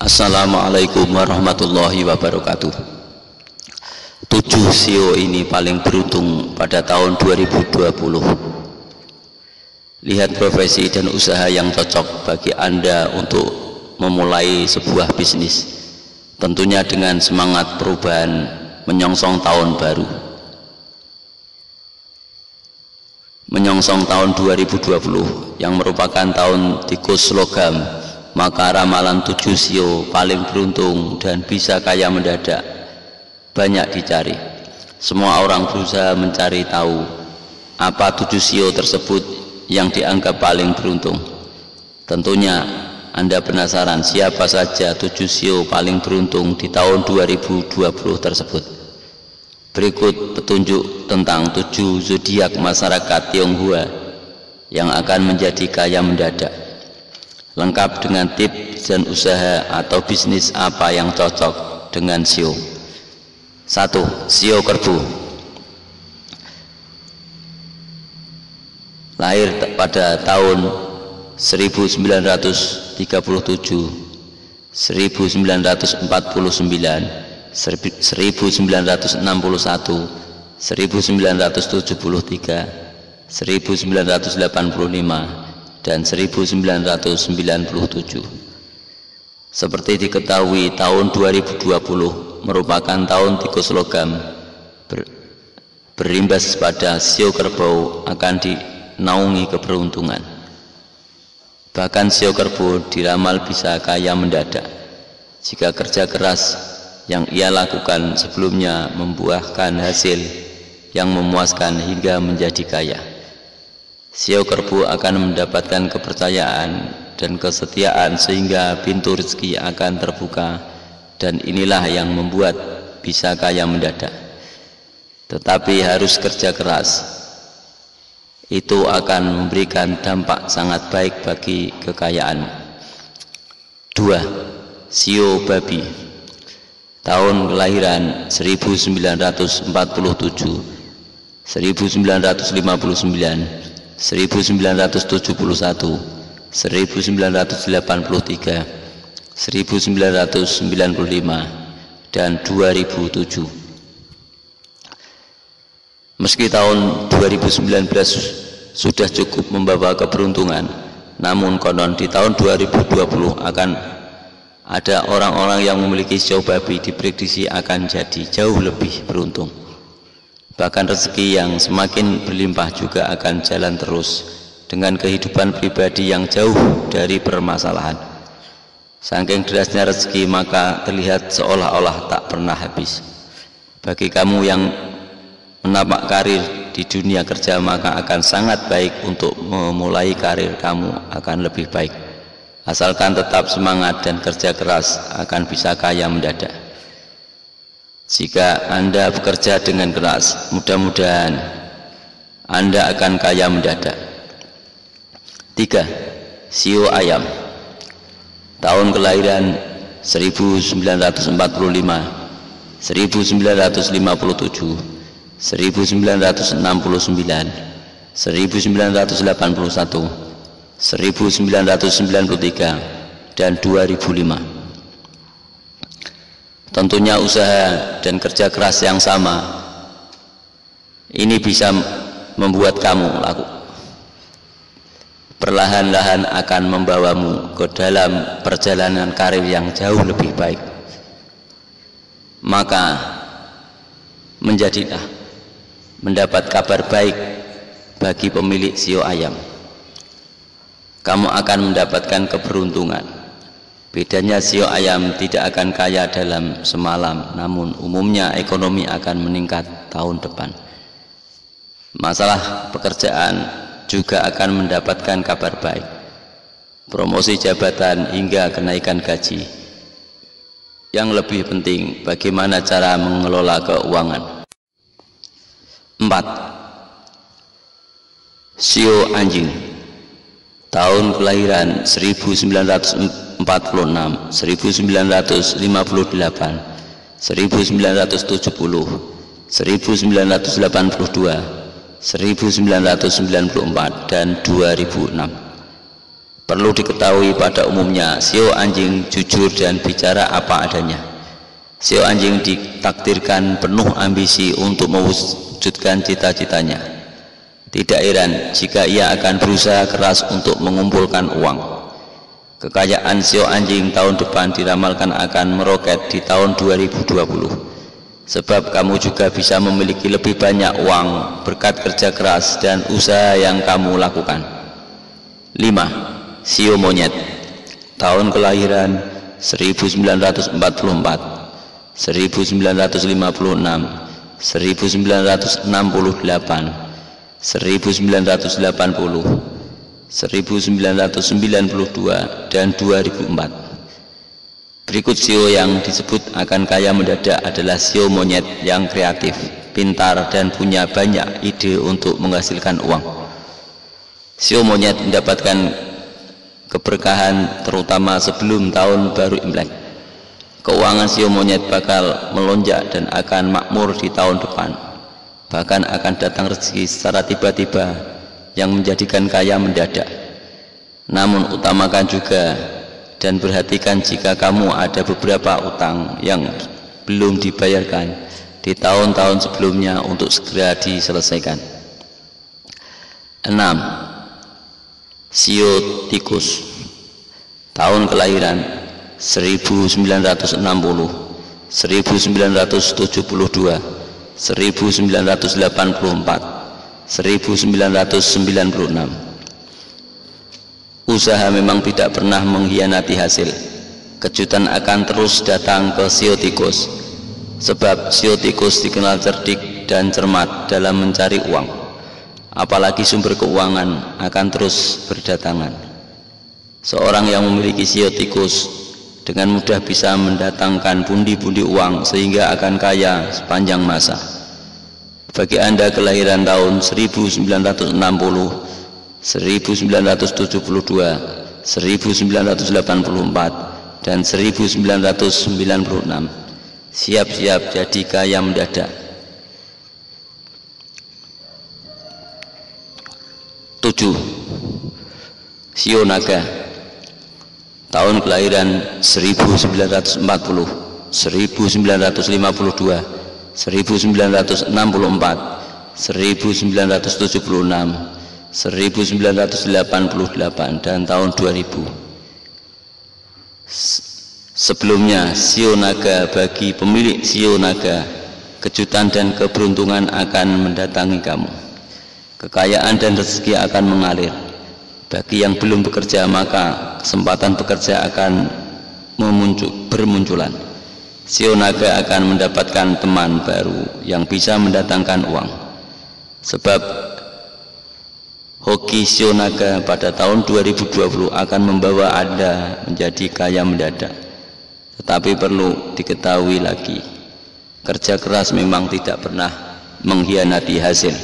Assalamualaikum warahmatullahi wabarakatuh. Tujuh CEO ini paling beruntung pada tahun 2020 Lihat profesi dan usaha yang cocok bagi Anda untuk memulai sebuah bisnis Tentunya dengan semangat perubahan menyongsong tahun baru Menyongsong tahun 2020 yang merupakan tahun tikus logam maka ramalan tujuh sio paling beruntung dan bisa kaya mendadak. Banyak dicari. Semua orang berusaha mencari tahu apa tujuh sio tersebut yang dianggap paling beruntung. Tentunya anda penasaran siapa saja tujuh sio paling beruntung di tahun 2020 tersebut berikut petunjuk tentang tujuh zodiak masyarakat Tionghoa yang akan menjadi kaya mendadak. Lengkap dengan tips dan usaha atau bisnis apa yang cocok dengan sio. Satu sio kerbu. Lahir pada tahun 1937 1949 1961 1973 1985 dan 1997 seperti diketahui tahun 2020 merupakan tahun tikus logam ber, berimbas pada sio kerbau akan dinaungi keberuntungan. Bahkan sio kerbau diramal bisa kaya mendadak. Jika kerja keras yang ia lakukan sebelumnya membuahkan hasil yang memuaskan hingga menjadi kaya. Sio kerbu akan mendapatkan kepercayaan dan kesetiaan sehingga pintu rezeki akan terbuka dan inilah yang membuat bisa kaya mendadak. Tetapi harus kerja keras. Itu akan memberikan dampak sangat baik bagi kekayaan. Dua Sio babi tahun kelahiran 1947 1959 1971 1983 1995 dan 2007 meski tahun 2019 sudah cukup membawa keberuntungan namun konon di tahun 2020 akan ada orang-orang yang memiliki show babi diprediksi akan jadi jauh lebih beruntung. Bahkan rezeki yang semakin berlimpah juga akan jalan terus dengan kehidupan pribadi yang jauh dari permasalahan. Saking derasnya rezeki maka terlihat seolah-olah tak pernah habis. Bagi kamu yang menapak karir di dunia kerja maka akan sangat baik untuk memulai karir kamu akan lebih baik asalkan tetap semangat dan kerja keras akan bisa kaya mendadak jika Anda bekerja dengan keras, mudah-mudahan Anda akan kaya mendadak. Tiga, Sio ayam. Tahun kelahiran 1945, 1957, 1969, 1981, 1993, dan 2005 tentunya usaha dan kerja keras yang sama ini bisa membuat kamu laku. Perlahan-lahan akan membawamu ke dalam perjalanan karir yang jauh lebih baik. Maka menjadilah mendapat kabar baik bagi pemilik sio ayam kamu akan mendapatkan keberuntungan Bedanya sio ayam tidak akan kaya dalam semalam, namun umumnya ekonomi akan meningkat tahun depan. Masalah pekerjaan juga akan mendapatkan kabar baik. Promosi jabatan hingga kenaikan gaji. Yang lebih penting, bagaimana cara mengelola keuangan. 4. Sio anjing Tahun kelahiran 1904 1946 1958 1970 1982 1994 dan 2006 perlu diketahui pada umumnya sio anjing jujur dan bicara apa adanya. Sio anjing ditakdirkan penuh ambisi untuk mewujudkan cita-citanya tidak heran jika ia akan berusaha keras untuk mengumpulkan uang. Kekayaan sio anjing tahun depan diramalkan akan meroket di tahun 2020 sebab kamu juga bisa memiliki lebih banyak uang berkat kerja keras dan usaha yang kamu lakukan. 5. Sio Monyet. Tahun kelahiran 1944 1956 1968 1980 1992 dan 2004 Berikut sio yang disebut akan kaya mendadak adalah sio monyet yang kreatif, pintar dan punya banyak ide untuk menghasilkan uang. Sio monyet mendapatkan keberkahan terutama sebelum tahun baru Imlek. Keuangan sio monyet bakal melonjak dan akan makmur di tahun depan. Bahkan akan datang rezeki secara tiba-tiba yang menjadikan kaya mendadak. Namun utamakan juga dan perhatikan jika kamu ada beberapa utang yang belum dibayarkan di tahun-tahun sebelumnya untuk segera diselesaikan 6. Sio tikus tahun kelahiran 1960 1972 1984 1996 Usaha memang tidak pernah mengkhianati hasil. Kejutan akan terus datang ke siotikus. Sebab siotikus dikenal cerdik dan cermat dalam mencari uang. Apalagi sumber keuangan akan terus berdatangan. Seorang yang memiliki siotikus dengan mudah bisa mendatangkan pundi-pundi uang sehingga akan kaya sepanjang masa. Bagi Anda kelahiran tahun 1960 1972, 1984, dan 1996. Siap-siap jadi kaya mendadak. 7. Sio Naga Tahun kelahiran 1940 1952 1964 1976 1988 dan tahun 2000 sebelumnya sio naga bagi pemilik sio naga kejutan dan keberuntungan akan mendatangi kamu. Kekayaan dan rezeki akan mengalir bagi yang belum bekerja maka kesempatan bekerja akan memuncul, bermunculan sio naga akan mendapatkan teman baru yang bisa mendatangkan uang sebab Hoki Sionaga pada tahun 2020 akan membawa Anda menjadi kaya mendadak. Tetapi perlu diketahui lagi, kerja keras memang tidak pernah mengkhianati hasil.